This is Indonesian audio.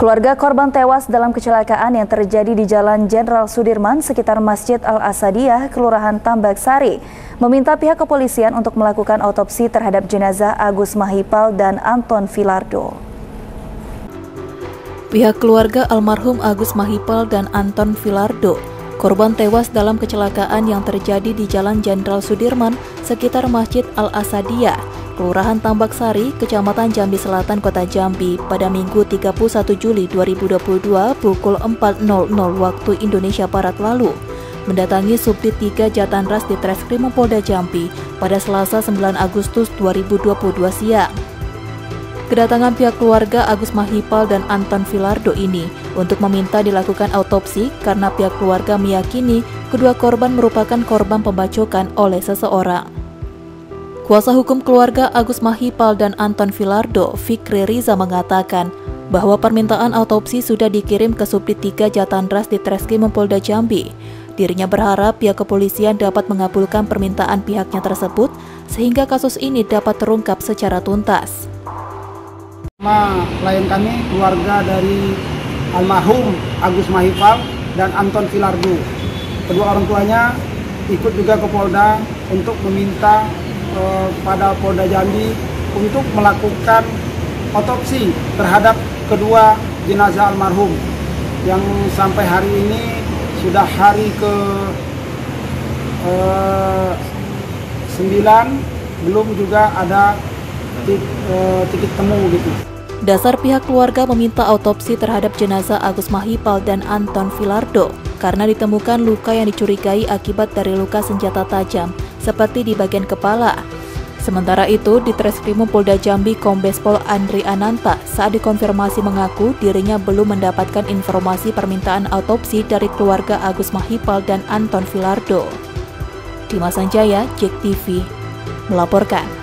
Keluarga korban tewas dalam kecelakaan yang terjadi di Jalan Jenderal Sudirman sekitar Masjid Al-Asadiyah, Kelurahan Tambak Sari, meminta pihak kepolisian untuk melakukan otopsi terhadap jenazah Agus Mahipal dan Anton Filardo. Pihak keluarga almarhum Agus Mahipal dan Anton Filardo, korban tewas dalam kecelakaan yang terjadi di Jalan Jenderal Sudirman sekitar Masjid Al-Asadiyah, Kelurahan Tambak Sari, Kecamatan Jambi Selatan, Kota Jambi pada Minggu 31 Juli 2022 pukul 4.00 waktu Indonesia Barat lalu mendatangi Subdit 3 Jatanras di Treskrim Polda Jambi pada Selasa 9 Agustus 2022 siang. Kedatangan pihak keluarga Agus Mahipal dan Anton Filardo ini untuk meminta dilakukan autopsi karena pihak keluarga meyakini kedua korban merupakan korban pembacokan oleh seseorang. Kuasa hukum keluarga Agus Mahipal dan Anton Filardo, Fikri Riza mengatakan bahwa permintaan autopsi sudah dikirim ke Subdit 3 Jatandras di Treskrim Polda Jambi. Dirinya berharap pihak kepolisian dapat mengabulkan permintaan pihaknya tersebut sehingga kasus ini dapat terungkap secara tuntas. Klien kami keluarga dari almarhum Agus Mahipal dan Anton Filardo. Kedua orang tuanya ikut juga ke Polda untuk meminta pada Polda Jambi untuk melakukan otopsi terhadap kedua jenazah almarhum yang sampai hari ini sudah hari ke eh, 9 belum juga ada titik, eh, titik temu gitu. Dasar pihak keluarga meminta autopsi terhadap jenazah Agus Mahipal dan Anton Filardo karena ditemukan luka yang dicurigai akibat dari luka senjata tajam seperti di bagian kepala. Sementara itu, di Treskrimum Polda Jambi Kombes Pol Andri Ananta saat dikonfirmasi mengaku dirinya belum mendapatkan informasi permintaan autopsi dari keluarga Agus Mahipal dan Anton Filardo. Dimas Sanjaya, JEK TV, melaporkan.